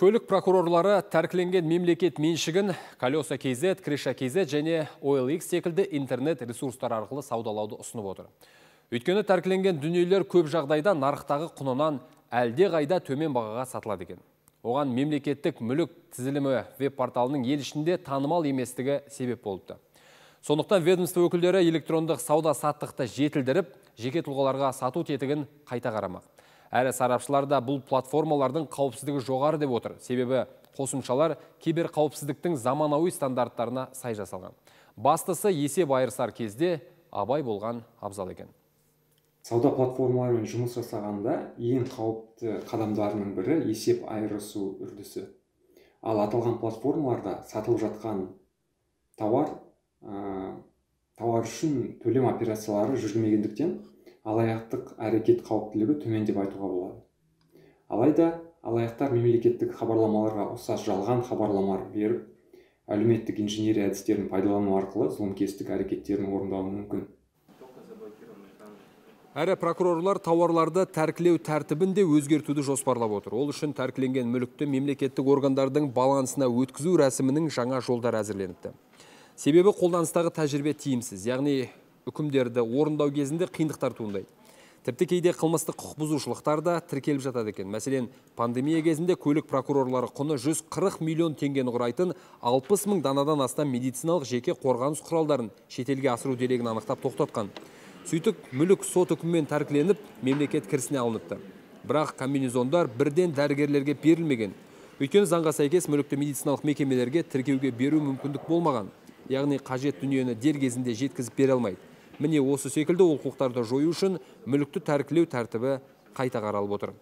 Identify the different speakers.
Speaker 1: Көлік прокурорлары тәркіленген мемлекет меншігін Колеса KZ, Криша KZ және OLX секілді интернет ресурстар арқылы саудалауды ұсынып отыр. Өйткені тәркіленген дүниелер көп жағдайда нарықтағы құнынан әлде қайда төмен бағаға сатылады екен. Оған мемлекеттік мүлік тізілімі веб-порталының ел ішінде танымал еместігі себеп болыпты. Сондықтан ведомство өкілдері электрондық сауда саттықты жетілдіріп, жеке тұлғаларға сату тетігін қайта қарамақ. Әрі сарапшылар да бұл платформалардың қауіпсіздігі жоғары деп отыр. Себебі қосымшалар кибер қауіпсіздіктің заманауи стандарттарына сай жасалған. Бастысы есеп айырысар кезде абай болған абзал екен.
Speaker 2: Сауда платформаларымен жұмыс жасағанда ең қауіпті қадамдарының бірі есеп айырысу үрдісі. Ал аталған платформаларда сатылып жатқан тауар тауар үшін төлем операциялары жүргізілмегендіктен алаяқтық әрекет қауіптілігі төмен деп айтуға болады. Алайда алаяқтар мемлекеттік хабарламаларға ұқсас жалған хабарламалар беріп әлеуметтік инженерия әдістерін пайдалану арқылы зұлымкестік әрекеттерін орындауы мүмкін.
Speaker 1: Әрі прокурорлар тауарларды тәркілеу тәртібін де өзгертуді жоспарлап отыр. Ол үшін тәркіленген мүлікті мемлекеттік органдардың балансына өткізу рәсімінің жаңа жолдар әзірленіпті. Себебі қолданыстағы тәжірибе тиімсіз. Яғни үкімдерді орындау кезінде қиындықтар туындайды. Тіпті кейде қылмыстық құқық бұзушылықтар да тіркеліп жатады екен. Мәселен пандемия кезінде көлік прокурорлары құны 140 миллион теңгені құрайтын 60 мың данадан астам медициналық жеке қорғаныс құралдарын шетелге асыру дерегін анықтап тоқтатқан. Сөйтіп мүлік сот үкімімен тәркіленіп мемлекет кірісіне алыныпты. Бірақ комбинезондар бірден дәрігерлерге берілмеген. Өйткені заңға сәйкес мүлікті медициналық мекемелерге тіркеуге беру мүмкіндік болмаған. Яғни қажет дүниені дер кезінде жеткізіп бере алмайды. Міне осы секілді олқылықтарды жою үшін мүлікті тәркілеу тәртібі қайта қаралып отыр.